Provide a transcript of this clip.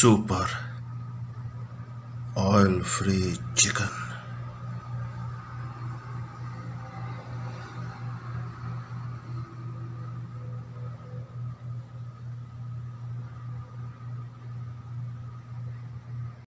super oil free chicken